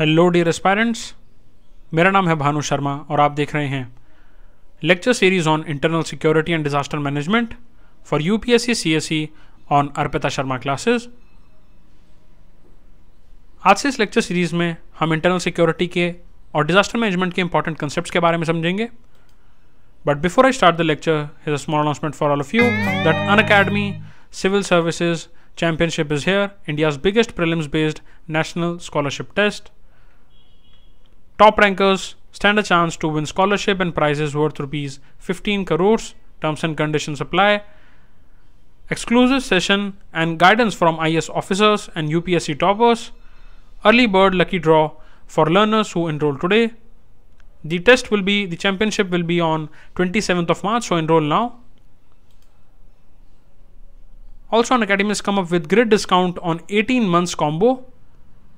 Hello dear aspirants मेरा नाम है भानु शर्मा और आप देख रहे हैं lecture series on internal security and disaster management for UPSC CSE on Arpita Sharma classes आज से इस लेक्चर सीरीज़ में हम इंटरनल सिक्योरिटी के और डिजास्टर मैनेजमेंट के इंपॉर्टेंट कंसेप्ट के बारे में समझेंगे। But before I start the lecture is a small announcement for all of you that Unacademy civil services championship is here India's biggest prelims based national scholarship test. Top rankers stand a chance to win scholarship and prizes worth rupees 15 crores. Terms and conditions apply. Exclusive session and guidance from IS officers and UPSC toppers. Early bird lucky draw for learners who enroll today. The test will be the championship will be on 27th of March, so enroll now. Also, an academy has come up with great discount on 18 months combo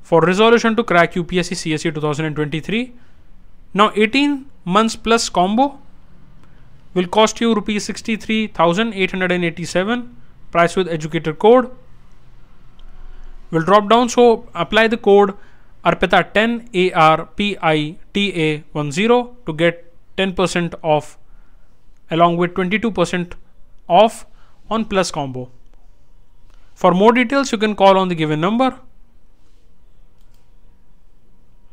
for resolution to crack UPSC CSE 2023. Now 18 months plus combo will cost you rupees 63,887 price with educator code will drop down. So apply the code arpita 10 arpita 10 to get 10% off along with 22% off on plus combo. For more details you can call on the given number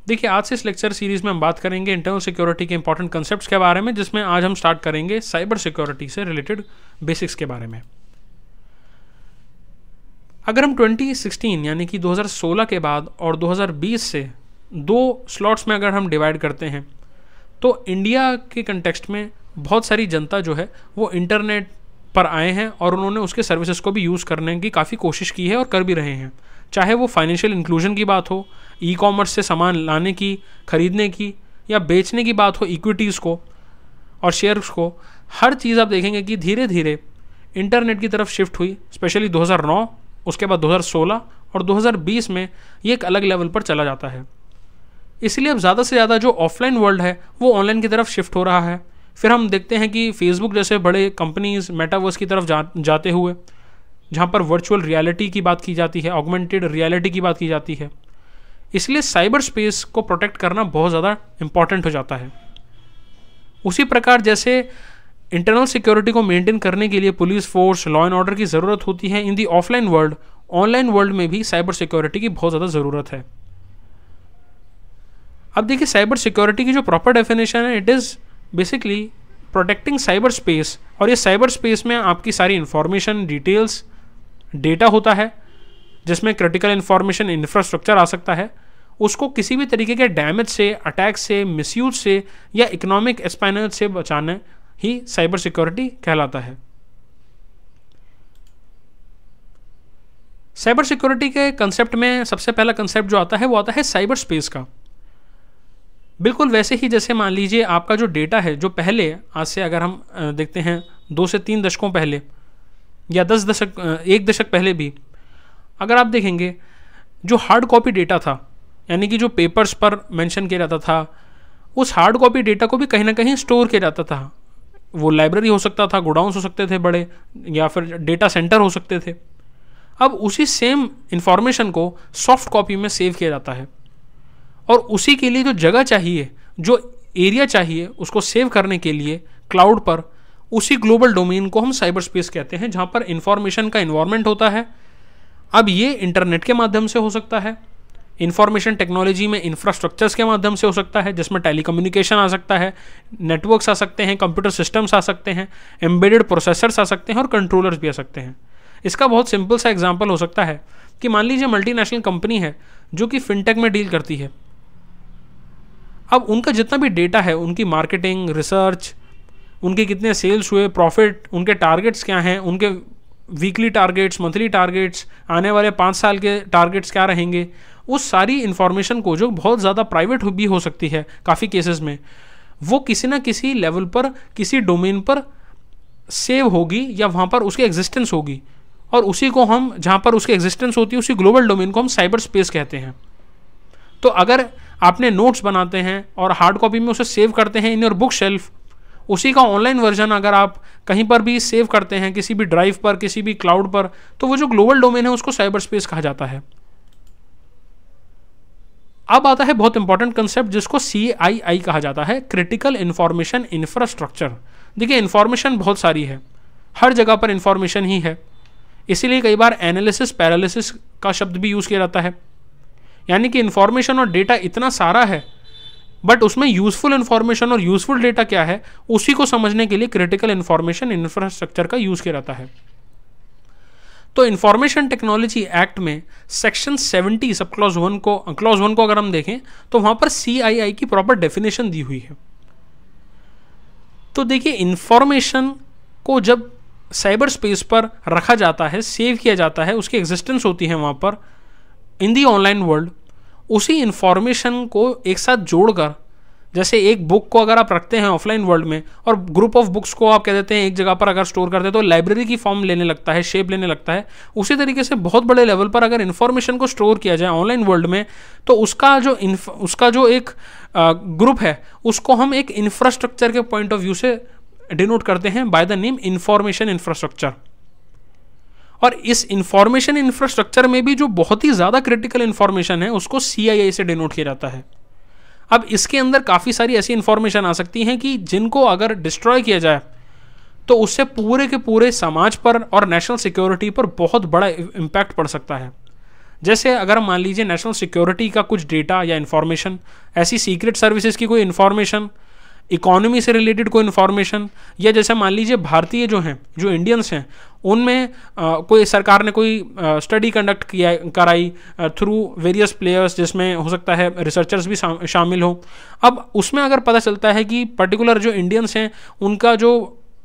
देखिए, आज से इस lecture series में हम बात करेंगे internal security के important concept के बारे में, जिसमें आज हम स्टार्ट करेंगे साइबर सिक्योरिटी से रिलेटेड बेसिक्स के बारे में। अगर हम 2016 यानी कि 2016 के बाद और 2020 से दो स्लॉट्स में अगर हम डिवाइड करते हैं तो इंडिया के कंटेक्स्ट में बहुत सारी जनता जो है, वो इंटरनेट पर आए हैं और उन्होंने उसके सर्विसेज़ को भी यूज़ करने की काफ़ी कोशिश की है और कर भी रहे हैं। चाहे वो फाइनेंशियल इंक्लूजन की बात हो ई कॉमर्स से सामान लाने की खरीदने की या बेचने की बात हो इक्विटीज़ को और शेयर्स को हर चीज़ आप देखेंगे कि धीरे धीरे इंटरनेट की तरफ़ शिफ्ट हुई स्पेशली 2009 उसके बाद 2016 और 2020 में ये एक अलग लेवल पर चला जाता है। इसलिए अब ज़्यादा से ज़्यादा जो ऑफलाइन वर्ल्ड है वो ऑनलाइन की तरफ़ शिफ्ट हो रहा है। फिर हम देखते हैं कि फेसबुक जैसे बड़े कंपनीज़ मेटावर्स की तरफ़ जा, जाते हुए जहाँ पर वर्चुअल रियलिटी की बात की जाती है ऑगमेंटेड रियलिटी की बात की जाती है। इसलिए साइबर स्पेस को प्रोटेक्ट करना बहुत ज़्यादा इंपॉर्टेंट हो जाता है। उसी प्रकार जैसे इंटरनल सिक्योरिटी को मेंटेन करने के लिए police force law and order की ज़रूरत होती है in the offline world online world में भी साइबर सिक्योरिटी की बहुत ज़्यादा ज़रूरत है। अब देखिए साइबर सिक्योरिटी की जो प्रॉपर डेफिनेशन है it is basically protecting cyber space और ये साइबर स्पेस में आपकी सारी इंफॉर्मेशन डिटेल्स डेटा होता है, जिसमें क्रिटिकल इंफॉर्मेशन इंफ्रास्ट्रक्चर आ सकता है, उसको किसी भी तरीके के डैमेज से अटैक से मिसयूज से, या इकोनॉमिक एस्पाइनर से बचाना ही साइबर सिक्योरिटी कहलाता है। साइबर सिक्योरिटी के कंसेप्ट में सबसे पहला कंसेप्ट जो आता है, वो आता है साइबर स्पेस का। बिल्कुल वैसे ही जैसे मान लीजिए आपका जो डेटा है, जो पहले, आज से अगर हम देखते हैं, दो से तीन दशकों पहले या दस दशक एक दशक पहले भी, अगर आप देखेंगे, जो हार्ड कॉपी डेटा था, यानी कि जो पेपर्स पर मेंशन किया जाता था, उस हार्ड कॉपी डेटा को भी कहीं ना कहीं स्टोर किया जाता था। वो लाइब्रेरी हो सकता था गोडाउंस हो सकते थे बड़े, या फिर डेटा सेंटर हो सकते थे। अब उसी सेम इन्फॉर्मेशन को सॉफ्ट कॉपी में सेव किया जाता है। और उसी के लिए जो जगह चाहिए, जो एरिया चाहिए, उसको सेव करने के लिए क्लाउड पर उसी ग्लोबल डोमेन को हम साइबर स्पेस कहते हैं, जहाँ पर इंफॉर्मेशन का इन्वायरमेंट होता है। अब ये इंटरनेट के माध्यम से हो सकता है इंफॉर्मेशन टेक्नोलॉजी में इंफ्रास्ट्रक्चर्स के माध्यम से हो सकता है, जिसमें टेलीकम्युनिकेशन आ सकता है नेटवर्क्स आ सकते हैं कंप्यूटर सिस्टम्स आ सकते हैं एम्बेडेड प्रोसेसर्स आ सकते हैं और कंट्रोलर्स भी आ सकते हैं। इसका बहुत सिंपल सा एग्ज़ाम्पल हो सकता है कि मान लीजिए मल्टीनेशनल कंपनी है, जो कि फिनटेक में डील करती है। अब उनका जितना भी डेटा है, उनकी मार्केटिंग रिसर्च उनके कितने सेल्स हुए प्रॉफिट उनके टारगेट्स क्या हैं, उनके वीकली टारगेट्स मंथली टारगेट्स आने वाले पाँच साल के टारगेट्स क्या रहेंगे? उस सारी इन्फॉर्मेशन को जो बहुत ज़्यादा प्राइवेट भी हो सकती है काफ़ी केसेस में, वो किसी ना किसी लेवल पर, किसी डोमेन पर सेव होगी या वहाँ पर उसकी एग्जिस्टेंस होगी। और उसी को हम, जहाँ पर उसकी एग्जिस्टेंस होती है, उसी ग्लोबल डोमेन को हम साइबर स्पेस कहते हैं। तो अगर आपने नोट्स बनाते हैं और हार्ड कॉपी में उसे सेव करते हैं इन योर बुक शेल्फ उसी का ऑनलाइन वर्जन अगर आप कहीं पर भी सेव करते हैं, किसी भी ड्राइव पर, किसी भी क्लाउड पर तो वो जो ग्लोबल डोमेन है, उसको साइबर स्पेस कहा जाता है। अब आता है बहुत इंपॉर्टेंट कंसेप्ट जिसको सी आई आई कहा जाता है क्रिटिकल इंफॉर्मेशन इंफ्रास्ट्रक्चर देखिए इंफॉर्मेशन बहुत सारी है। हर जगह पर इंफॉर्मेशन ही है। इसीलिए कई बार एनालिसिस पैरालिसिस का शब्द भी यूज़ किया जाता है। यानी कि इंफॉर्मेशन और डेटा इतना सारा है बट उसमें यूजफुल इंफॉर्मेशन और यूजफुल डेटा क्या है? उसी को समझने के लिए क्रिटिकल इंफॉर्मेशन इंफ्रास्ट्रक्चर का यूज़ किया जाता है। तो इंफॉर्मेशन टेक्नोलॉजी एक्ट में सेक्शन 70 सब क्लॉज वन को क्लॉज वन को अगर हम देखें तो वहाँ पर CII की प्रॉपर डेफिनेशन दी हुई है। तो देखिए इंफॉर्मेशन को जब साइबर स्पेस पर रखा जाता है सेव किया जाता है, उसकी एग्जिस्टेंस होती है वहाँ पर इन दी ऑनलाइन वर्ल्ड उसी इंफॉर्मेशन को एक साथ जोड़कर, जैसे एक बुक को अगर आप रखते हैं ऑफलाइन वर्ल्ड में और ग्रुप ऑफ़ बुक्स को आप कह देते हैं एक जगह पर अगर स्टोर करते हैं तो लाइब्रेरी की फॉर्म लेने लगता है शेप लेने लगता है। उसी तरीके से बहुत बड़े लेवल पर अगर इन्फॉर्मेशन को स्टोर किया जाए ऑनलाइन वर्ल्ड में तो उसका जो उसका जो एक ग्रुप है, उसको हम एक इंफ्रास्ट्रक्चर के पॉइंट ऑफ़ व्यू से डिनोट करते हैं by the name information infrastructure और इस इंफॉर्मेशन इंफ्रास्ट्रक्चर में भी जो बहुत ही ज़्यादा क्रिटिकल इंफॉर्मेशन है, उसको सी से डिनोट किया जाता है। अब इसके अंदर काफ़ी सारी ऐसी इंफॉर्मेशन आ सकती हैं कि जिनको अगर डिस्ट्रॉय किया जाए तो उससे पूरे के पूरे समाज पर और नेशनल सिक्योरिटी पर बहुत बड़ा इम्पैक्ट पड़ सकता है। जैसे अगर मान लीजिए नेशनल सिक्योरिटी का कुछ डेटा या इन्फॉर्मेशन ऐसी सीक्रेट सर्विसेज़ की कोई इन्फॉर्मेशन इकोनॉमी से रिलेटेड कोई इन्फॉर्मेशन या जैसे मान लीजिए भारतीय जो हैं, जो इंडियंस हैं, उनमें कोई सरकार ने कोई स्टडी कंडक्ट किया, कराई थ्रू वेरियस प्लेयर्स जिसमें हो सकता है रिसर्चर्स भी शामिल हो। अब उसमें अगर पता चलता है कि पर्टिकुलर जो इंडियंस हैं, उनका जो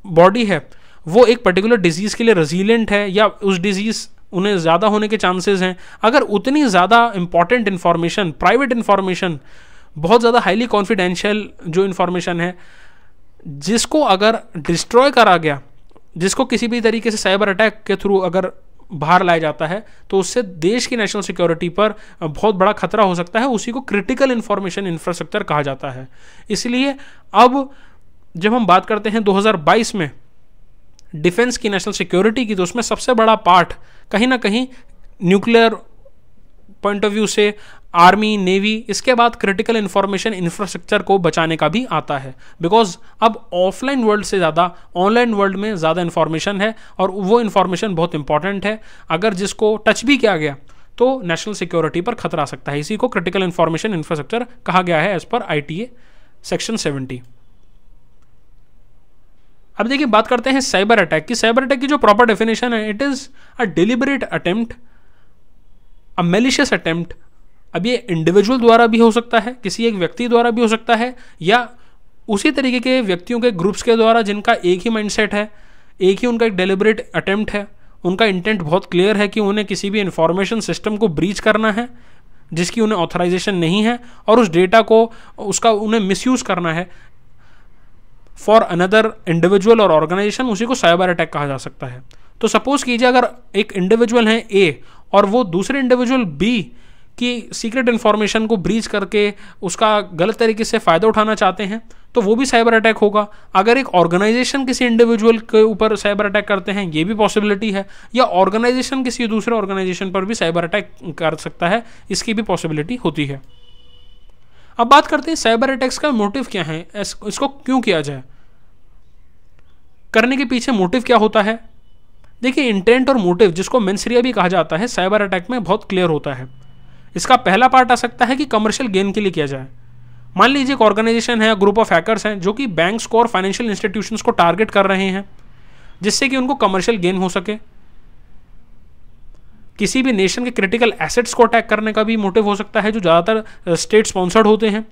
बॉडी है, वो एक पर्टिकुलर डिज़ीज़ के लिए रेजिलेंट है, या उस डिज़ीज़ उन्हें ज़्यादा होने के चांसेस हैं। अगर उतनी ज़्यादा इंपॉर्टेंट इन्फॉर्मेशन प्राइवेट इन्फॉर्मेशन बहुत ज़्यादा हाईली कॉन्फिडेंशियल जो इन्फॉर्मेशन है, जिसको अगर डिस्ट्रॉय करा गया, जिसको किसी भी तरीके से साइबर अटैक के थ्रू अगर बाहर लाया जाता है तो उससे देश की नेशनल सिक्योरिटी पर बहुत बड़ा खतरा हो सकता है। उसी को क्रिटिकल इंफॉर्मेशन इंफ्रास्ट्रक्चर कहा जाता है। इसलिए अब जब हम बात करते हैं 2022 में डिफेंस की नेशनल सिक्योरिटी की तो उसमें सबसे बड़ा पार्ट कहीं ना कहीं न्यूक्लियर पॉइंट ऑफ़ व्यू से आर्मी नेवी इसके बाद क्रिटिकल इंफॉर्मेशन इंफ्रास्ट्रक्चर को बचाने का भी आता है। बिकॉज़ अब ऑफलाइन वर्ल्ड से ज़्यादा ऑनलाइन वर्ल्ड में ज़्यादा इंफॉर्मेशन है और वो इंफॉर्मेशन बहुत इंपॉर्टेंट है। अगर जिसको टच भी किया गया तो नेशनल सिक्योरिटी पर खतरा आ सकता है। इसी को क्रिटिकल इंफॉर्मेशन इंफ्रास्ट्रक्चर कहा गया है as per ITA section seventy अब देखिए, बात करते हैं साइबर अटैक की। साइबर अटैक की जो प्रॉपर डेफिनेशन है it is a deliberate attempt a malicious attempt अब ये इंडिविजुअल द्वारा भी हो सकता है, किसी एक व्यक्ति द्वारा भी हो सकता है, या उसी तरीके के व्यक्तियों के ग्रुप्स के द्वारा जिनका एक ही माइंडसेट है, एक ही उनका एक डेलिबरेट अटेम्प्ट है, उनका इंटेंट बहुत क्लियर है कि उन्हें किसी भी इंफॉर्मेशन सिस्टम को ब्रीच करना है, जिसकी उन्हें ऑथराइजेशन नहीं है, और उस डेटा को, उसका उन्हें मिसयूज़ करना है। फॉर अनदर इंडिविजुअल और ऑर्गेनाइजेशन उसी को साइबर अटैक कहा जा सकता है। तो सपोज़ कीजिए अगर एक इंडिविजुअल है ए और वो दूसरे इंडिविजुअल बी की सीक्रेट इन्फॉर्मेशन को ब्रीच करके उसका गलत तरीके से फ़ायदा उठाना चाहते हैं तो वो भी साइबर अटैक होगा। अगर एक ऑर्गेनाइजेशन किसी इंडिविजुअल के ऊपर साइबर अटैक करते हैं, ये भी पॉसिबिलिटी है। या ऑर्गेनाइजेशन किसी दूसरे ऑर्गेनाइजेशन पर भी साइबर अटैक कर सकता है, इसकी भी पॉसिबिलिटी होती है। अब बात करते हैं साइबर अटैक्स का मोटिव क्या है इसको क्यों किया जाए? करने के पीछे मोटिव क्या होता है? देखिए इंटेंट और मोटिव जिसको मेन्सरिया भी कहा जाता है साइबर अटैक में बहुत क्लियर होता है। इसका पहला पार्ट आ सकता है कि कमर्शियल गेन के लिए किया जाए। मान लीजिए एक ऑर्गेनाइजेशन है ग्रुप ऑफ़ हैकर्स हैं, जो कि बैंक्स को और फाइनेंशियल इंस्टीट्यूशंस को टारगेट कर रहे हैं, जिससे कि उनको कमर्शियल गेन हो सके। किसी भी नेशन के क्रिटिकल एसेट्स को अटैक करने का भी मोटिव हो सकता है, जो ज़्यादातर स्टेट स्पॉन्सर्ड होते हैं।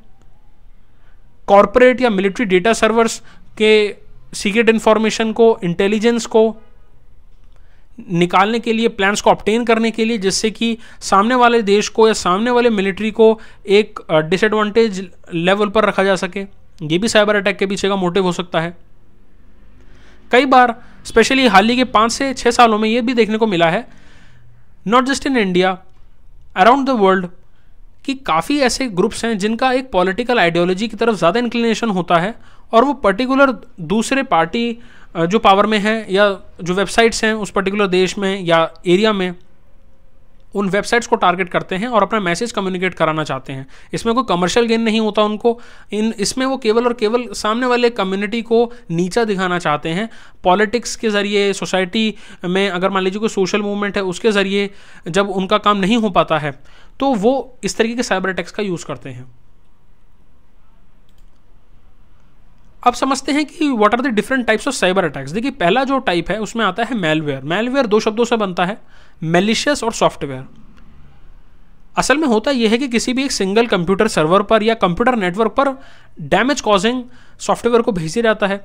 कॉरपोरेट या मिलिट्री डेटा सर्वर्स के सीक्रेट इंफॉर्मेशन को इंटेलिजेंस को निकालने के लिए प्लान्स को ऑप्टेन करने के लिए, जिससे कि सामने वाले देश को या सामने वाले मिलिट्री को एक डिसएडवांटेज लेवल पर रखा जा सके। ये भी साइबर अटैक के पीछे का मोटिव हो सकता है। कई बार स्पेशली हाल ही के पाँच से छः सालों में ये भी देखने को मिला है not just in India around the world कि काफ़ी ऐसे ग्रुप्स हैं जिनका एक पॉलिटिकल आइडियोलॉजी की तरफ़ ज़्यादा इंक्लिनेशन होता है, और वो पर्टिकुलर दूसरे पार्टी जो पावर में है या जो वेबसाइट्स हैं उस पर्टिकुलर देश में या एरिया में, उन वेबसाइट्स को टारगेट करते हैं और अपना मैसेज कम्युनिकेट कराना चाहते हैं। इसमें कोई कमर्शियल गेन नहीं होता उनको। इन, इसमें वो केवल और केवल सामने वाले कम्युनिटी को नीचा दिखाना चाहते हैं। पॉलिटिक्स के ज़रिए सोसाइटी में अगर मान लीजिए कोई सोशल मूवमेंट है, उसके ज़रिए जब उनका काम नहीं हो पाता है तो वो इस तरीके के साइबर अटैक्स का यूज़ करते हैं। अब समझते हैं कि what are the different types of cyber attacks देखिए, पहला जो टाइप है, उसमें आता है मेलवेयर मेलवेयर दो शब्दों से बनता है मेलिशियस और सॉफ्टवेयर असल में होता यह है कि किसी भी एक सिंगल कंप्यूटर सर्वर पर या कंप्यूटर नेटवर्क पर डैमेज कॉजिंग सॉफ्टवेयर को भेजा जाता है।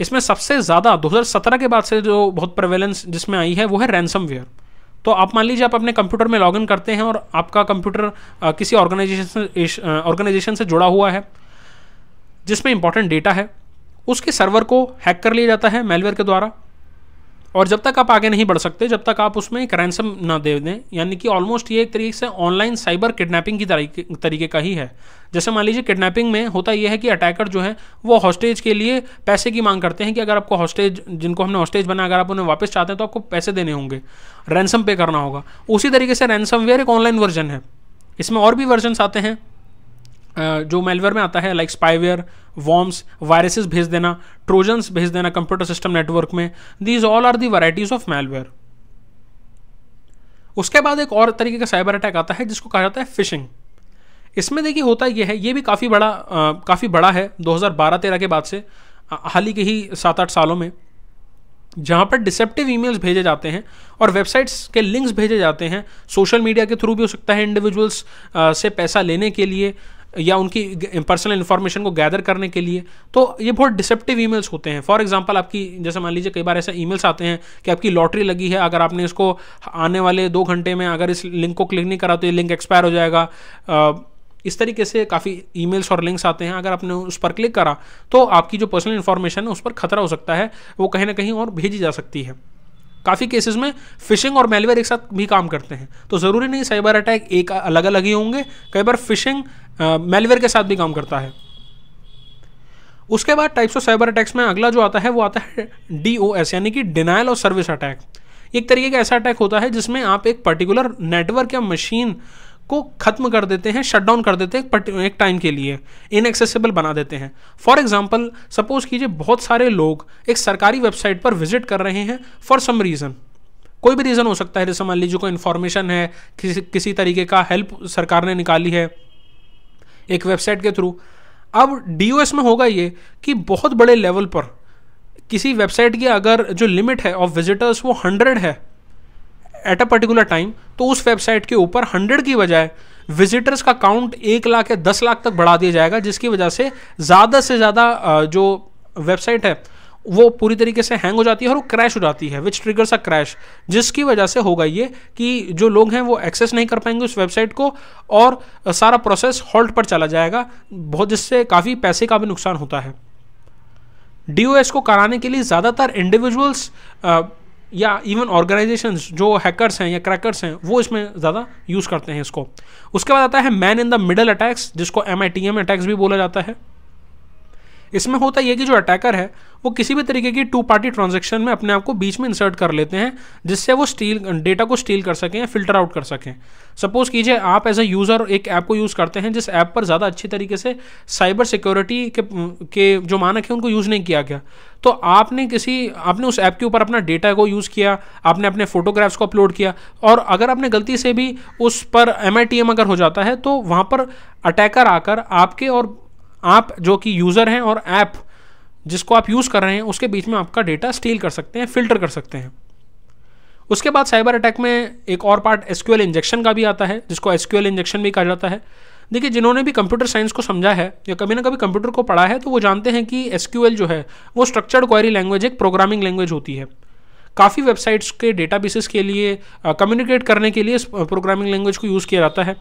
इसमें सबसे ज़्यादा 2017 के बाद से जो बहुत प्रेवेलेंस जिसमें आई है, वो है रैंसमवेयर तो आप मान लीजिए, आप अपने कंप्यूटर में लॉगिन करते हैं और आपका कंप्यूटर किसी ऑर्गेनाइजेशन ऑर्गेनाइजेशन से जुड़ा हुआ है। जिसमें इंपॉर्टेंट डेटा है, उसके सर्वर को हैक कर लिया जाता है मेलवेयर के द्वारा। और जब तक आप आगे नहीं बढ़ सकते, जब तक आप उसमें एक रैंसम ना दे दें, यानी कि ऑलमोस्ट ये एक तरीके से ऑनलाइन साइबर किडनैपिंग की तरीके का ही है। जैसे मान लीजिए किडनैपिंग में होता यह है कि अटैकर जो है, वो हॉस्टेज के लिए पैसे की मांग करते हैं कि अगर आपको हॉस्टेज जिनको हमने हॉस्टेज बना अगर आप उन्हें वापस चाहते हैं तो आपको पैसे देने होंगे रैनसम पे करना होगा। उसी तरीके से रैंसम एक ऑनलाइन वर्जन है। इसमें और भी वर्जन आते हैं। जो मेलवेयर में आता है लाइक स्पाइवेयर वॉर्म्स वायरसेस भेज देना ट्रोजन्स भेज देना कंप्यूटर सिस्टम नेटवर्क में these all are the varieties of malware उसके बाद एक और तरीके का साइबर अटैक आता है, जिसको कहा जाता है फिशिंग इसमें देखिए होता यह है, ये भी काफ़ी बड़ा काफ़ी बड़ा है 2012-13 के बाद से हाल ही के ही सात आठ सालों में, जहाँ पर डिसेप्टिव ईमेल्स भेजे जाते हैं और वेबसाइट्स के लिंक्स भेजे जाते हैं सोशल मीडिया के थ्रू भी हो सकता है इंडिविजुअल्स से पैसा लेने के लिए या उनकी पर्सनल इन्फॉर्मेशन को गैदर करने के लिए तो ये बहुत डिसेप्टिव ईमेल्स होते हैं। फॉर एग्जांपल आपकी, जैसे मान लीजिए, कई बार ऐसे ईमेल्स आते हैं कि आपकी लॉटरी लगी है, अगर आपने इसको आने वाले दो घंटे में अगर इस लिंक को क्लिक नहीं करा तो ये लिंक एक्सपायर हो जाएगा। इस तरीके से काफ़ी ईमेल्स और लिंक्स आते हैं। अगर आपने उस पर क्लिक करा तो आपकी जो पर्सनल इन्फॉर्मेशन है, उस पर खतरा हो सकता है, वो कहीं ना कहीं और भेजी जा सकती है। काफ़ी केसेस में फिशिंग और मेलवेयर एक साथ भी काम करते हैं। तो ज़रूरी नहीं साइबर अटैक एक अलग अलग ही होंगे। कई बार फिशिंग मेलवेयर के साथ भी काम करता है। उसके बाद टाइप्स ऑफ़ साइबर अटैक्स में अगला जो आता है, वो आता है डी ओ एस यानी कि डिनाइल और सर्विस अटैक एक तरीके का ऐसा अटैक होता है, जिसमें आप एक पर्टिकुलर नेटवर्क या मशीन को खत्म कर देते हैं शट डाउन कर देते हैं एक टाइम के लिए इनएक्सेसिबल बना देते हैं। फॉर एग्ज़ाम्पल सपोज़ कीजिए बहुत सारे लोग एक सरकारी वेबसाइट पर विज़िट कर रहे हैं फॉर सम रीज़न कोई भी रीज़न हो सकता है, जैसे मान लीजिए कोई इन्फॉर्मेशन है, किसी किसी तरीके का हेल्प सरकार ने निकाली है। एक वेबसाइट के थ्रू। अब डीओएस में होगा ये कि बहुत बड़े लेवल पर किसी वेबसाइट की अगर जो लिमिट है ऑफ़ विजिटर्स वो हंड्रेड है एट अ पर्टिकुलर टाइम तो उस वेबसाइट के ऊपर हंड्रेड की बजाय विजिटर्स का काउंट एक लाख या दस लाख तक बढ़ा दिया जाएगा, जिसकी वजह से ज़्यादा से ज़्यादा जो वेबसाइट है वो पूरी तरीके से हैंग हो जाती है और वो क्रैश हो जाती है विच ट्रिगर्स अ क्रैश जिसकी वजह से होगा ये कि जो लोग हैं वो एक्सेस नहीं कर पाएँगे उस वेबसाइट को और सारा प्रोसेस हॉल्ट पर चला जाएगा, बहुत जिससे काफ़ी पैसे का भी नुकसान होता है। डीओएस को कराने के लिए ज़्यादातर इंडिविजुअल्स या इवन ऑर्गेनाइजेशन जो हैकर्स हैं या क्रैकर्स हैं, वो इसमें ज़्यादा यूज़ करते हैं इसको। उसके बाद आता है man in the middle attacks जिसको M I T M attacks भी बोला जाता है। इसमें होता यह कि जो अटैकर है, वो किसी भी तरीके की टू पार्टी ट्रांजेक्शन में अपने आप को बीच में इंसर्ट कर लेते हैं, जिससे वो स्टील डेटा को स्टील कर सकें या फ़िल्टर आउट कर सकें। सपोज़ कीजिए आप एज ए यूज़र एक ऐप को यूज़ करते हैं, जिस ऐप पर ज़्यादा अच्छी तरीके से साइबर सिक्योरिटी के के जो मानक है, उनको यूज़ नहीं किया गया। तो आपने किसी, आपने उस ऐप के ऊपर अपना डेटा को यूज़ किया, आपने अपने फोटोग्राफ्स को अपलोड किया, और अगर आपने गलती से भी उस पर एम अगर हो जाता है तो वहाँ पर अटैकर आकर आपके और आप जो कि यूज़र हैं और ऐप जिसको आप यूज़ कर रहे हैं, उसके बीच में आपका डेटा स्टील कर सकते हैं फ़िल्टर कर सकते हैं। उसके बाद साइबर अटैक में एक और पार्ट एसक्यूएल इंजेक्शन का भी आता है, जिसको एसक्यूएल इंजेक्शन भी कहा जाता है। देखिए, जिन्होंने भी कंप्यूटर साइंस को समझा है, या कभी ना कभी कंप्यूटर को पढ़ा है तो वो जानते हैं कि एसक्यूएल जो है, वो स्ट्रक्चर्ड क्वारी लैंग्वेज एक प्रोग्रामिंग लैंग्वेज होती है। काफ़ी वेबसाइट्स के डेटाबेसिस के लिए कम्युनिकेट करने के लिए इस प्रोग्रामिंग लैंग्वेज को यूज़ किया जाता है।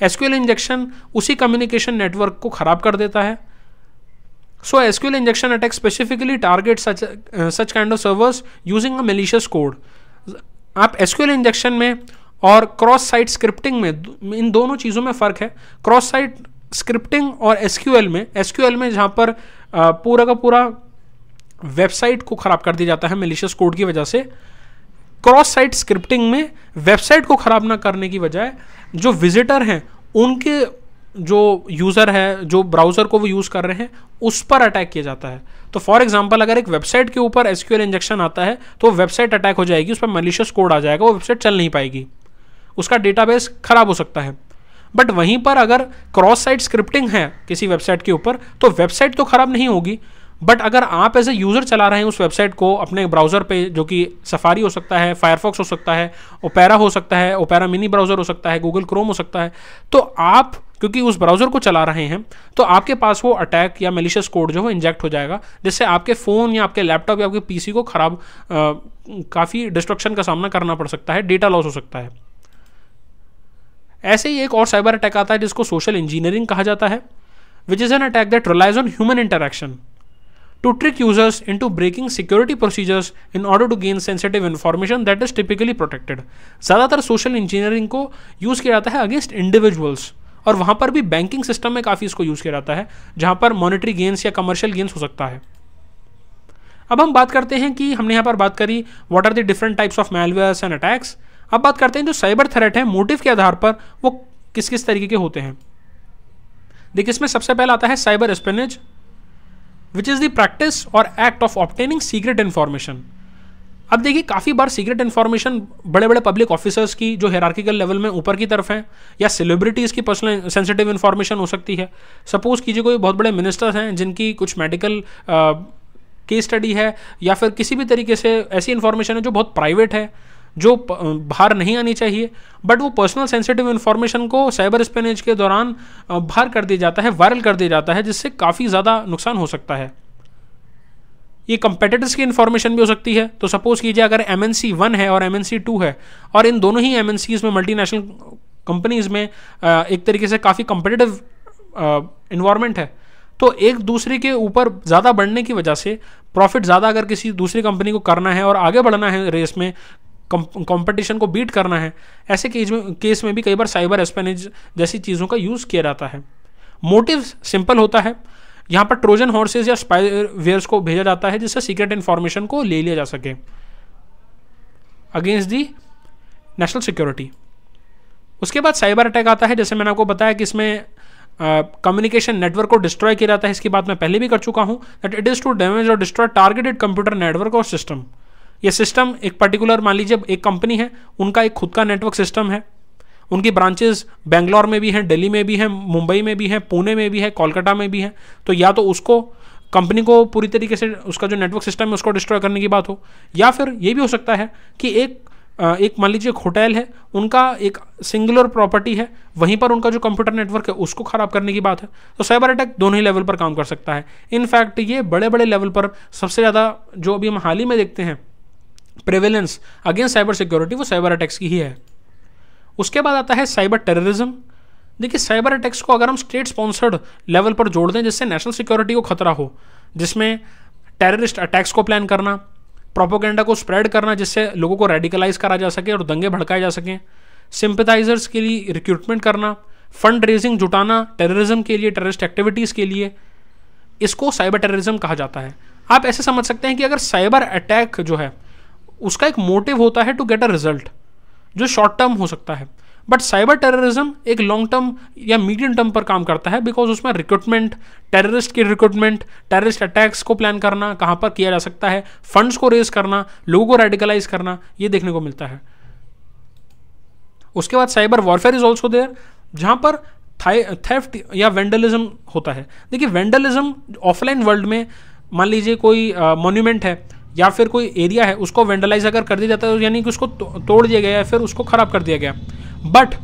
एसक्यूएल इंजेक्शन उसी कम्युनिकेशन नेटवर्क को ख़राब कर देता है। So SQL injection attack specifically target such such kind of servers using a malicious code आप एसक्यूएल इंजेक्शन में और क्रॉस साइट स्क्रिप्टिंग में इन दोनों चीज़ों में फ़र्क है। क्रॉस साइट स्क्रिप्टिंग और एसक्यूएल में एसक्यूएल में जहाँ पर पूरा का पूरा वेबसाइट को ख़राब कर दिया जाता है मेलिशियस कोड की वजह से। क्रॉस साइट स्क्रिप्टिंग में वेबसाइट को ख़राब ना करने की बजाय जो विजिटर हैं, उनके जो यूज़र है, जो ब्राउज़र को वो यूज़ कर रहे हैं, उस पर अटैक किया जाता है। तो फॉर एग्जांपल, अगर एक वेबसाइट के ऊपर एसक्यूएल इंजेक्शन आता है तो वेबसाइट अटैक हो जाएगी, उस पर मलिशियस कोड आ जाएगा, वो वेबसाइट चल नहीं पाएगी। उसका डेटाबेस खराब हो सकता है। बट वहीं पर अगर क्रॉस साइट स्क्रिप्टिंग है किसी वेबसाइट के ऊपर तो वेबसाइट तो खराब नहीं होगी। बट अगर आप एज ए यूज़र चला रहे हैं उस वेबसाइट को, अपने ब्राउज़र पे, जो कि सफारी हो सकता है फायरफॉक्स हो सकता है ओपेरा हो सकता है ओपेरा मिनी ब्राउज़र हो सकता है गूगल क्रोम हो सकता है तो आप, क्योंकि उस ब्राउज़र को चला रहे हैं तो आपके पास वो अटैक या मेलिशियस कोड जो है इंजेक्ट हो जाएगा, जिससे आपके फ़ोन या आपके लैपटॉप या आपके पीसी को ख़राब काफ़ी डिस्ट्रक्शन का सामना करना पड़ सकता है डेटा लॉस हो सकता है। ऐसे ही एक और साइबर अटैक आता है, जिसको सोशल इंजीनियरिंग कहा जाता है which is an attack that relies on human interaction to trick users into breaking security procedures in order to gain sensitive information that is typically protected. ज़्यादातर सोशल इंजीनियरिंग को use किया जाता है against individuals और वहाँ पर भी banking system में काफ़ी इसको यूज़ किया जाता है, जहाँ पर मॉनिटरी गेंस या कमर्शियल गेंस हो सकता है। अब हम बात करते हैं कि हमने यहाँ पर बात करी what are the different types of malwares and attacks अब बात करते हैं जो साइबर थ्रेट है मोटिव के आधार पर वो किस किस तरीके के होते हैं। देखिए, इसमें सबसे पहला आता है cyber espionage which is the practice और act of obtaining secret information अब देखिए, काफ़ी बार सीक्रेट इन्फॉर्मेशन बड़े बड़े पब्लिक ऑफिसर्स की जो हेरार्किकल लेवल में ऊपर की तरफ़ हैं, या सेलिब्रिटीज़ की पर्सनल सेंसिटिव इन्फॉर्मेशन हो सकती है। सपोज़ कीजिए कोई बहुत बड़े मिनिस्टर्स हैं, जिनकी कुछ मेडिकल केस स्टडी है, या फिर किसी भी तरीके से ऐसी इन्फॉर्मेशन है जो बहुत प्राइवेट है। जो बाहर नहीं आनी चाहिए बट वो पर्सनल सेंसिटिव इन्फॉर्मेशन को साइबर स्पेनेज के दौरान बाहर कर दिया जाता है वायरल कर दिया जाता है, जिससे काफ़ी ज़्यादा नुकसान हो सकता है। ये कंपेटिटर्स की इन्फॉर्मेशन भी हो सकती है। तो सपोज़ कीजिए अगर एम एन सी वन है और एम एन सी टू है, और इन दोनों ही एम एन सीज में मल्टीनेशनल कंपनीज़ में एक तरीके से काफ़ी कंपेटिटिव इन्वायरमेंट है तो एक दूसरे के ऊपर ज़्यादा बढ़ने की वजह से प्रॉफिट ज़्यादा अगर किसी दूसरी कंपनी को करना है और आगे बढ़ना है रेस में कंपटीशन को बीट करना है। ऐसे केस में केस में भी कई बार साइबर एस्पेनेज जैसी चीज़ों का यूज़ किया जाता है। मोटिव सिंपल होता है। यहाँ पर ट्रोजन हॉर्सेज या स्पाईवेयर्स को भेजा जाता है जिससे सीक्रेट इन्फॉर्मेशन को ले लिया जा सके। अगेंस्ट दी नेशनल सिक्योरिटी उसके बाद साइबर अटैक आता है। जैसे मैंने आपको बताया कि इसमें कम्युनिकेशन नेटवर्क को डिस्ट्रॉय किया जाता है। इसकी बात मैं पहले भी कर चुका हूँ। That it is to damage और डिस्ट्रॉय टारगेटेड कंप्यूटर नेटवर्क और सिस्टम ये सिस्टम एक पर्टिकुलर मान लीजिए, एक कंपनी है, उनका एक खुद का नेटवर्क सिस्टम है। उनकी ब्रांचेस बेंगलोर में भी हैं, दिल्ली में भी हैं, मुंबई में भी हैं, पुणे में भी है, कोलकाता में भी हैं। तो या तो उसको कंपनी को पूरी तरीके से, उसका जो नेटवर्क सिस्टम है, उसको डिस्ट्रॉय करने की बात हो, या फिर ये भी हो सकता है कि एक एक, मान लीजिए, एक होटल है, उनका एक सिंगुलर प्रॉपर्टी है, वहीं पर उनका जो कंप्यूटर नेटवर्क है, उसको खराब करने की बात है। तो साइबर अटैक दोनों ही लेवल पर काम कर सकता है। इनफैक्ट ये बड़े बड़े लेवल पर सबसे ज़्यादा जो अभी हम हाल ही में देखते हैं प्रेवेलेंस अगेंस्ट साइबर सिक्योरिटी, वो साइबर अटैक्स की ही है। उसके बाद आता है साइबर टेररिज्म। देखिए, साइबर अटैक्स को अगर हम स्टेट स्पॉन्सर्ड लेवल पर जोड़ दें, जिससे नेशनल सिक्योरिटी को खतरा हो, जिसमें टेररिस्ट अटैक्स को प्लान करना, प्रोपोगेंडा को स्प्रेड करना, जिससे लोगों को रेडिकलाइज करा जा सके और दंगे भड़काए जा सकें सिंपथाइजर्स के लिए रिक्रूटमेंट करना फंड रेजिंग जुटाना टेररिज्म के लिए टेररिस्ट एक्टिविटीज़ के लिए, इसको साइबर टेररिज्म कहा जाता है। आप ऐसे समझ सकते हैं कि अगर साइबर अटैक जो है उसका एक मोटिव होता है टू गेट अ रिज़ल्ट जो शॉर्ट टर्म हो सकता है। बट साइबर टेररिज्म एक लॉन्ग टर्म या मीडियम टर्म पर काम करता है बिकॉज़ उसमें रिक्रूटमेंट टेररिस्ट की रिक्रूटमेंट टेररिस्ट अटैक्स को प्लान करना, कहाँ पर किया जा सकता है फंड्स को रेज करना, लोगों को रेडिकलाइज करना, ये देखने को मिलता है। उसके बाद cyber warfare is also there जहाँ पर थेफ्ट या वेंडलिज्म होता है। देखिए वेंडलिज्म ऑफलाइन वर्ल्ड में, मान लीजिए कोई मोन्यूमेंट है या फिर कोई एरिया है, उसको वेंडलाइज अगर कर दिया जाता है तो यानी कि उसको तोड़ दिया गया या फिर उसको ख़राब कर दिया गया। बट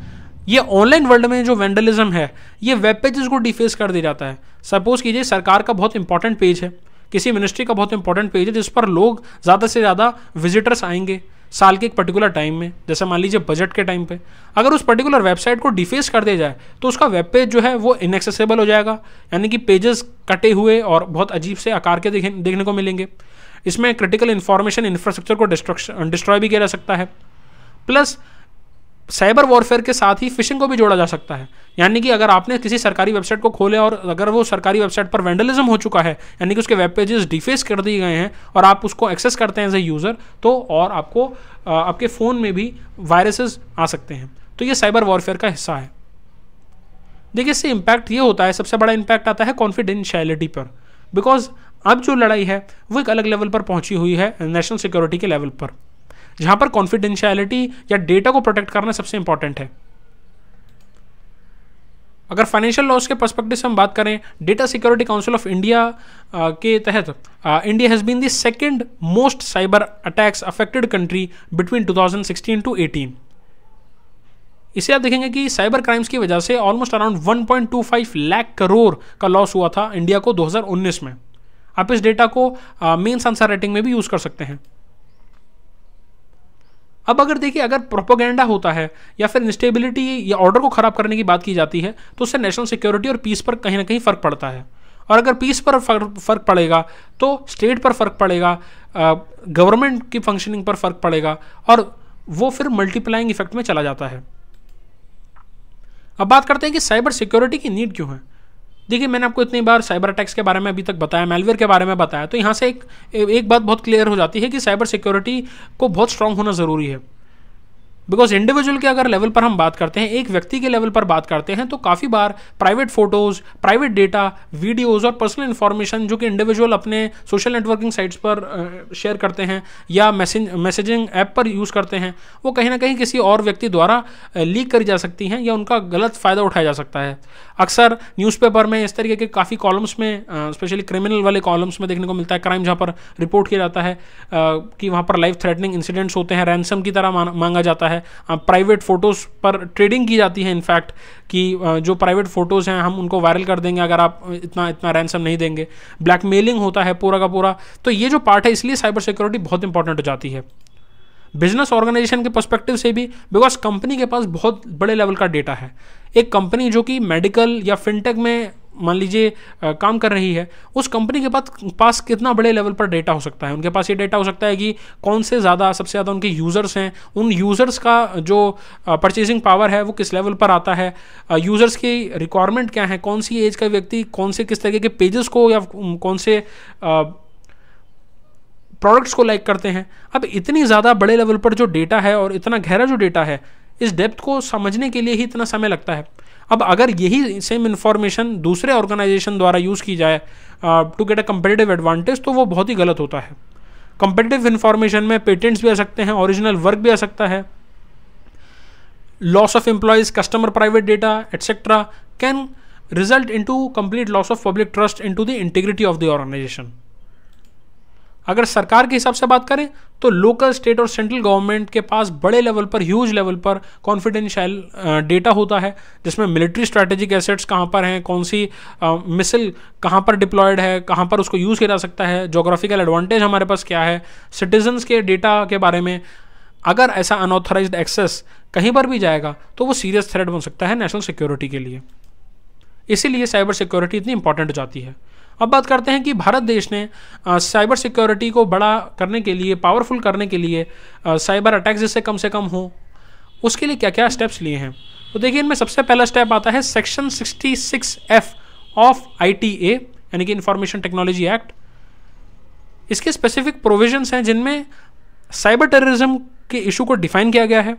ये ऑनलाइन वर्ल्ड में जो वेंडलिज्म है, ये वेब पेजेस को डिफेस कर दिया जाता है। सपोज़ कीजिए, सरकार का बहुत इंपॉर्टेंट पेज है, किसी मिनिस्ट्री का बहुत इंपॉर्टेंट पेज है, जिस पर लोग ज़्यादा से ज़्यादा विजिटर्स आएँगे साल के एक पर्टिकुलर टाइम में। जैसे मान लीजिए बजट के टाइम पे। अगर उस पर्टिकुलर वेबसाइट को डिफेस कर दिया जाए तो उसका वेब पेज जो है, वो इनएक्सेसिबल हो जाएगा। यानी कि पेजेस कटे हुए और बहुत अजीब से आकार के देखने को मिलेंगे। इसमें क्रिटिकल इंफॉर्मेशन इंफ्रास्ट्रक्चर को डिस्ट्रक्शन डिस्ट्रॉय भी किया जा सकता है। प्लस साइबर वॉरफेयर के साथ ही फिशिंग को भी जोड़ा जा सकता है। यानी कि अगर आपने किसी सरकारी वेबसाइट को खोले और अगर वो सरकारी वेबसाइट पर वेंडलिज्म हो चुका है, यानी कि उसके वेब पेजेस डिफेस कर दिए गए हैं और आप उसको एक्सेस करते हैं एज ए यूज़र तो और आपको आपके फ़ोन में भी वायरसेस आ सकते हैं। तो ये साइबर वॉरफेयर का हिस्सा है। देखिए, इससे इम्पैक्ट ये होता है, सबसे बड़ा इम्पैक्ट आता है कॉन्फिडेंशियलिटी पर। बिकॉज़ अब जो लड़ाई है, वो एक अलग लेवल पर पहुँची हुई है नेशनल सिक्योरिटी के लेवल पर, जहाँ पर कॉन्फिडेंशियलिटी या डेटा को प्रोटेक्ट करना सबसे इंपॉर्टेंट है। अगर फाइनेंशियल लॉस के पर्सपेक्टिव से हम बात करें data security council of India के तहत India has been the second most cyber attacks affected country between 2016 to 18 इसे आप देखेंगे कि साइबर क्राइम्स की वजह से ऑलमोस्ट अराउंड 1.25 लाख करोड़ का लॉस हुआ था इंडिया को 2019 में। आप इस डेटा को मेन आंसर राइटिंग में भी यूज़ कर सकते हैं। अब अगर देखिए, अगर प्रोपोगेंडा होता है, या फिर इंस्टेबिलिटी या ऑर्डर को खराब करने की बात की जाती है तो उससे नेशनल सिक्योरिटी और पीस पर कहीं ना कहीं फ़र्क पड़ता है। और अगर पीस पर फ़र्क पड़ेगा तो स्टेट पर फ़र्क पड़ेगा गवर्नमेंट की फंक्शनिंग पर फ़र्क पड़ेगा, और वो फिर मल्टीप्लाइंग इफ़ेक्ट में चला जाता है। अब बात करते हैं कि साइबर सिक्योरिटी की नीड क्यों है। देखिए, मैंने आपको इतनी बार साइबर अटैक्स के बारे में अभी तक बताया मेलवेयर के बारे में बताया तो यहाँ से एक एक बात बहुत क्लियर हो जाती है कि साइबर सिक्योरिटी को बहुत स्ट्रांग होना ज़रूरी है। बिकॉज़ इंडिविजुअल के अगर लेवल पर हम बात करते हैं, एक व्यक्ति के लेवल पर बात करते हैं तो काफ़ी बार private photos private data videos और पर्सनल इन्फॉर्मेशन जो कि इंडिविजुअल अपने सोशल नेटवर्किंग साइट्स पर शेयर करते हैं या मैसेज मैसेजिंग ऐप पर यूज़ करते हैं, वो कहीं ना कहीं किसी और व्यक्ति द्वारा लीक करी जा सकती हैं या उनका गलत फ़ायदा उठाया जा सकता है। अक्सर न्यूज़पेपर में इस तरीके के काफ़ी कॉलम्स में स्पेशली क्रिमिनल वाले कॉलम्स में देखने को मिलता है क्राइम जहाँ पर रिपोर्ट किया जाता है कि वहाँ पर लाइफ थ्रेटनिंग इंसिडेंट्स होते हैं रैंसम की तरह मांगा जाता है प्राइवेट फ़ोटोज़ पर ट्रेडिंग की जाती है इनफैक्ट कि जो प्राइवेट फ़ोटोज़ हैं, हम उनको वायरल कर देंगे अगर आप इतना इतना रैंसम नहीं देंगे। ब्लैकमेलिंग होता है पूरा का पूरा। तो ये जो पार्ट है, इसलिए साइबर सिक्योरिटी बहुत इंपॉर्टेंट हो जाती है। बिज़नेस ऑर्गेनाइजेशन के पर्सपेक्टिव से भी बिकॉज़ कंपनी के पास बहुत बड़े लेवल का डेटा है। एक कंपनी जो कि मेडिकल या फिनटेक में मान लीजिए काम कर रही है, उस कंपनी के पास पास कितना बड़े लेवल पर डेटा हो सकता है? उनके पास ये डेटा हो सकता है कि कौन से ज़्यादा, सबसे ज़्यादा उनके यूज़र्स हैं। उन यूज़र्स का, जो परचेजिंग पावर है, वो किस लेवल पर आता है? यूज़र्स की रिक्वायरमेंट क्या है? कौन सी एज का व्यक्ति, कौन से किस तरीके के पेजेस को या कौन से प्रोडक्ट्स को लाइक करते हैं? अब इतनी ज़्यादा बड़े लेवल पर जो डेटा है और इतना गहरा जो डेटा है, इस डेप्थ को समझने के लिए ही इतना समय लगता है। अब अगर यही सेम इन्फॉर्मेशन दूसरे ऑर्गेनाइजेशन द्वारा यूज़ की जाए to get a competitive advantage तो वो बहुत ही गलत होता है। कंपेटिटिव इन्फॉर्मेशन में पेटेंट्स भी आ सकते हैं ओरिजिनल वर्क भी आ सकता है। Loss of employees customer private data etcetera can result into complete loss of public trust into the integrity of the organisation अगर सरकार के हिसाब से बात करें तो लोकल स्टेट और सेंट्रल गवर्नमेंट के पास बड़े लेवल पर ह्यूज लेवल पर कॉन्फिडेंशियल डेटा होता है, जिसमें मिलिट्री स्ट्रैटेजिक एसेट्स कहाँ पर हैं, कौन सी मिसल कहाँ पर डिप्लॉयड है, कहाँ पर उसको यूज़ किया जा सकता है जोग्राफिकल एडवांटेज हमारे पास क्या है सिटीजन्स के डेटा के बारे में, अगर ऐसा अनऑथराइज एक्सेस कहीं पर भी जाएगा तो वो सीरियस थ्रेट बन सकता है नेशनल सिक्योरिटी के लिए। इसीलिए साइबर सिक्योरिटी इतनी इंपॉर्टेंट हो जाती है। अब बात करते हैं कि भारत देश ने साइबर सिक्योरिटी को बड़ा करने के लिए, पावरफुल करने के लिए साइबर अटैक्स जिससे कम से कम हो, उसके लिए क्या क्या स्टेप्स लिए हैं? तो देखिए, इनमें सबसे पहला स्टेप आता है सेक्शन 66 एफ़ ऑफ़ आईटीए यानी कि इंफॉर्मेशन टेक्नोलॉजी एक्ट इसके स्पेसिफिक प्रोविजंस हैं जिनमें साइबर टेररिज्म के इशू को डिफाइन किया गया है।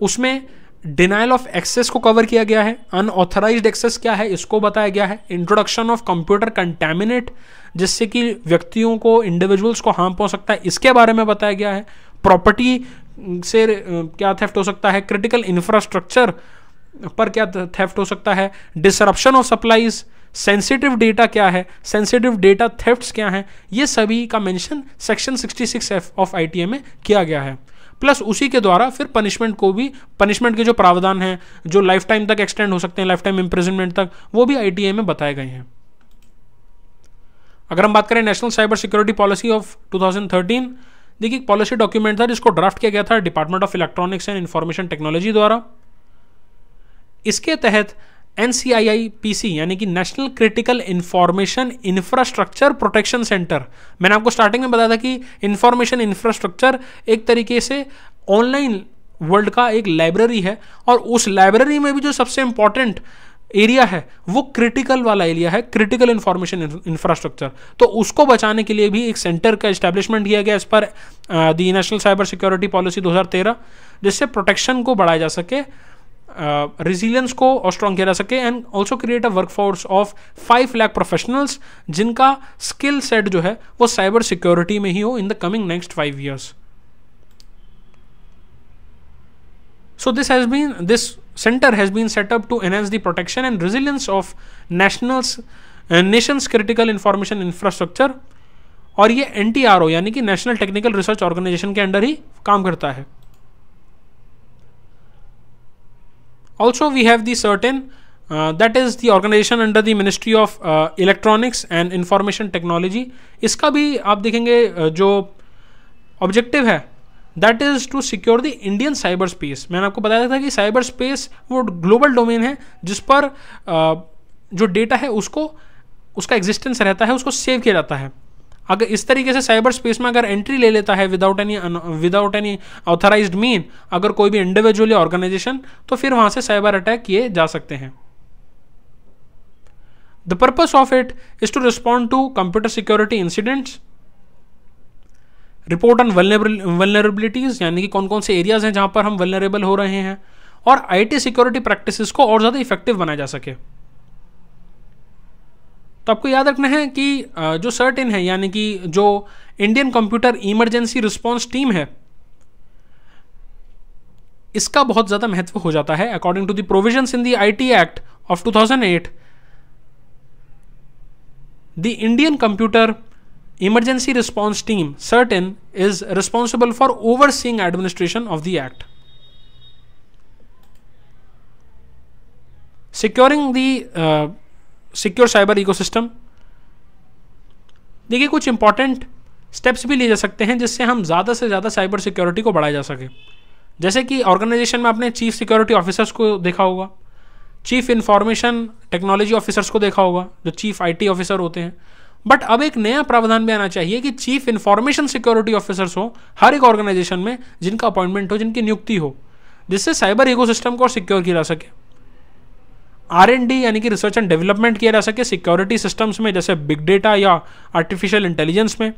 उसमें डिनाइल ऑफ़ एक्सेस को कवर किया गया है अनऑथराइज एक्सेस क्या है, इसको बताया गया है इंट्रोडक्शन ऑफ़ कंप्यूटर कंटेमिनेट जिससे कि व्यक्तियों को इंडिविजुअल्स को हार्म पहुँच सकता है, इसके बारे में बताया गया है। प्रॉपर्टी से क्या थेफ्ट हो सकता है क्रिटिकल इंफ्रास्ट्रक्चर पर क्या थेफ्ट हो सकता है disruption of supplies sensitive data क्या है सेंसिटिव डेटा थेफ्ट्स क्या है, ये सभी का mention section 66 F of ITA में किया गया है। प्लस उसी के द्वारा फिर पनिशमेंट को भी पनिशमेंट के जो प्रावधान हैं, जो लाइफ टाइम तक एक्सटेंड हो सकते हैं लाइफ टाइम इंप्रिजनमेंट तक, वो भी आई में बताए गए हैं। अगर हम बात करें national cyber security policy of 2013 देखिए पॉलिसी डॉक्यूमेंट था जिसको ड्राफ्ट किया गया था department of electronics and information technology द्वारा। इसके तहत एनसीआईआईपीसी यानी कि national critical information infrastructure protection centre मैंने आपको स्टार्टिंग में बताया था कि इंफॉर्मेशन इंफ्रास्ट्रक्चर एक तरीके से ऑनलाइन वर्ल्ड का एक लाइब्रेरी है और उस लाइब्रेरी में भी जो सबसे इंपॉर्टेंट एरिया है, वो क्रिटिकल वाला एरिया है क्रिटिकल इंफॉर्मेशन इंफ्रास्ट्रक्चर तो उसको बचाने के लिए भी एक सेंटर का इस्टेब्लिशमेंट किया गया इस पर the national cyber security policy 2013 जिससे प्रोटेक्शन को बढ़ाया जा सके। रिजिलियंस uh, को और स्ट्रॉन्ग किया जा सके and also create a workforce of five lakh professionals जिनका स्किल सेट जो है वो साइबर सिक्योरिटी में ही हो in the coming next five years So this has been this center has been set up to enhance the protection and resilience of nation's critical information infrastructure और ये N यानी कि नेशनल टेक्निकल रिसर्च ऑर्गेनाइजेशन के under ही काम करता है। Also we have the CERT-In that is the organisation under the ministry of electronics and information technology इसका भी आप देखेंगे uh, जो ऑब्जेक्टिव है that is to secure the Indian cyber space मैंने आपको बताया था कि साइबर स्पेस वो ग्लोबल डोमेन है जिस पर जो डेटा है उसको उसका एग्जिस्टेंस रहता है उसको सेव किया जाता है। अगर इस तरीके से साइबर स्पेस में अगर एंट्री ले लेता है without any without any authorise mean अगर कोई भी इंडिविजुअल या ऑर्गेनाइजेशन तो फिर वहाँ से साइबर अटैक किए जा सकते हैं। The purpose of it is to respond to computer security incidents report on vulnerabilities यानी कि कौन कौन से एरियाज़ हैं जहाँ पर हम वलनरेबल हो रहे हैं, और आईटी सिक्योरिटी प्रैक्टिसेस को और ज़्यादा इफ़ेक्टिव बनाया जा सके। तो आपको याद रखना है कि जो सर्टिन है यानी कि जो Indian computer emergency response team है इसका बहुत ज़्यादा महत्व हो जाता है according to the provision in the IT act of 2008 the Indian computer emergency response team certain is responsible for overseeing administration of the act. Securing the uh, secure cyber ecosystem देखिए, कुछ इंपॉर्टेंट स्टेप्स भी लिए जा सकते हैं जिससे हम ज़्यादा से ज़्यादा साइबर सिक्योरिटी को बढ़ाया जा सके। जैसे कि ऑर्गेनाइजेशन में आपने चीफ सिक्योरिटी ऑफिसर्स को देखा होगा। चीफ इंफॉर्मेशन टेक्नोलॉजी ऑफिसर्स को देखा होगा, जो चीफ आईटी ऑफिसर होते हैं। बट अब एक नया प्रावधान भी आना चाहिए कि चीफ इंफॉर्मेशन सिक्योरिटी ऑफिसर्स हो, हर एक ऑर्गेनाइजेशन में जिनका अपॉइंटमेंट हो, जिनकी नियुक्ति हो, जिससे साइबर इकोसिस्टम को सिक्योर किया जा सके। आर एन डी यानी कि रिसर्च एंड डेवलपमेंट किया जा सके सिक्योरिटी सिस्टम्स में, जैसे बिग डेटा या आर्टिफिशियल इंटेलिजेंस में।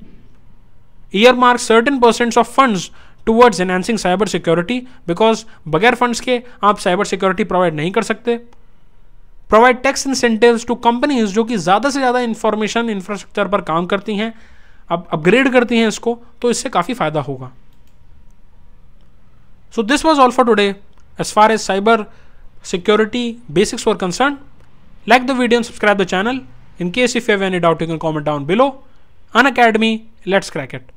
Earmark certain percents of funds towards enhancing cyber security because बगैर फंड्स के आप साइबर सिक्योरिटी प्रोवाइड नहीं कर सकते। Provide tax incentives to companies जो कि ज़्यादा से ज़्यादा इंफॉर्मेशन इंफ्रास्ट्रक्चर पर काम करती हैं, अब अपग्रेड करती हैं इसको तो इससे काफ़ी फ़ायदा होगा। So this was all for today as far as cyber security basics were concerned, like the video and subscribe the channel. In case if you have any doubt, you can comment down below. An Academy, let's crack it.